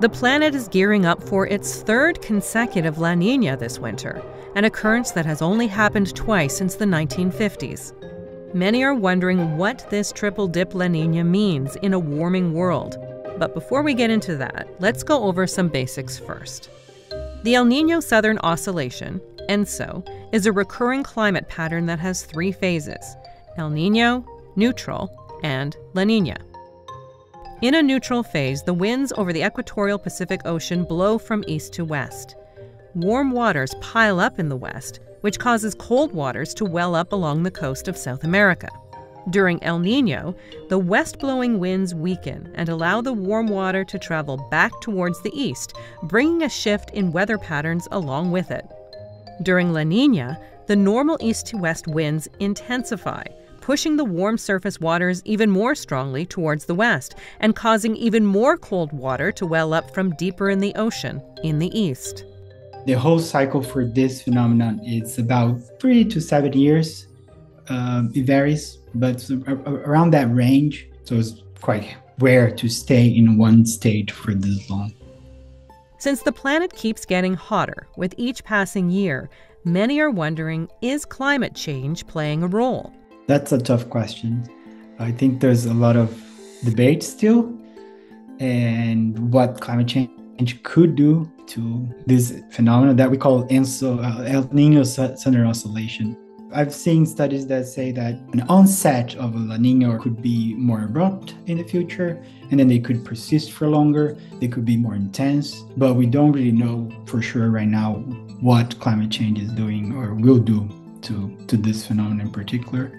The planet is gearing up for its third consecutive La Nina this winter, an occurrence that has only happened twice since the 1950s. Many are wondering what this triple dip La Nina means in a warming world. But before we get into that, let's go over some basics first. The El Nino Southern Oscillation, ENSO, is a recurring climate pattern that has three phases El Nino, neutral, and La Nina. In a neutral phase, the winds over the equatorial Pacific Ocean blow from east to west. Warm waters pile up in the west, which causes cold waters to well up along the coast of South America. During El Nino, the west blowing winds weaken and allow the warm water to travel back towards the east, bringing a shift in weather patterns along with it. During La Nina, the normal east to west winds intensify, pushing the warm surface waters even more strongly towards the west and causing even more cold water to well up from deeper in the ocean in the east. The whole cycle for this phenomenon is about three to seven years. Um, it varies, but around that range. So it's quite rare to stay in one state for this long. Since the planet keeps getting hotter with each passing year, many are wondering is climate change playing a role? That's a tough question. I think there's a lot of debate still, and what climate change could do to this phenomenon that we call uh, El Nino Southern Oscillation. I've seen studies that say that an onset of a La Nina could be more abrupt in the future, and then they could persist for longer. They could be more intense, but we don't really know for sure right now what climate change is doing or will do to, to this phenomenon in particular.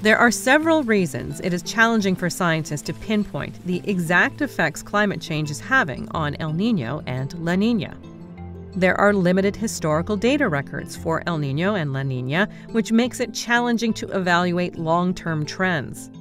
There are several reasons it is challenging for scientists to pinpoint the exact effects climate change is having on El Nino and La Nina. There are limited historical data records for El Nino and La Nina, which makes it challenging to evaluate long term trends.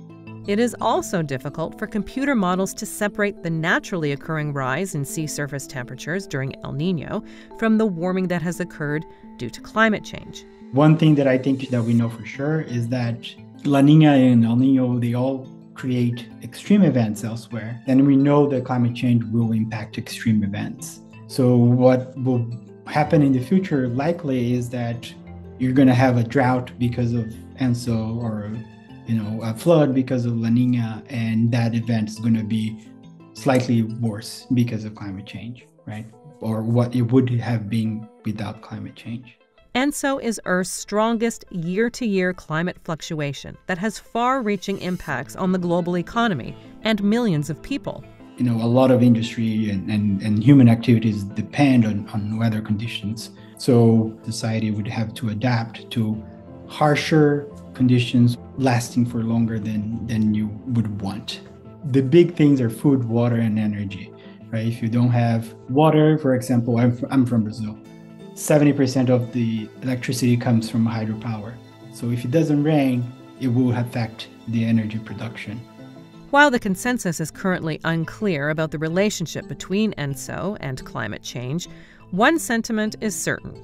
It is also difficult for computer models to separate the naturally occurring rise in sea surface temperatures during El Nino from the warming that has occurred due to climate change. One thing that I think that we know for sure is that La Nina and El Nino, they all create extreme events elsewhere. And we know that climate change will impact extreme events. So, what will happen in the future likely is that you're going to have a drought because of ENSO or you know a flood because of La Nina, and that event is going to be slightly worse because of climate change, right? Or what it would have been without climate change. ENSO is Earth's strongest year to year climate fluctuation that has far reaching impacts on the global economy and millions of people. You know, a lot of industry and, and, and human activities depend on, on weather conditions. So society would have to adapt to harsher conditions lasting for longer than, than you would want. The big things are food, water, and energy, right? If you don't have water, for example, I'm, I'm from Brazil 70% of the electricity comes from hydropower. So if it doesn't rain, it will affect the energy production. While the consensus is currently unclear about the relationship between ENSO and climate change, one sentiment is certain.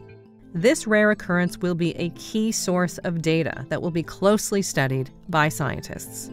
This rare occurrence will be a key source of data that will be closely studied by scientists.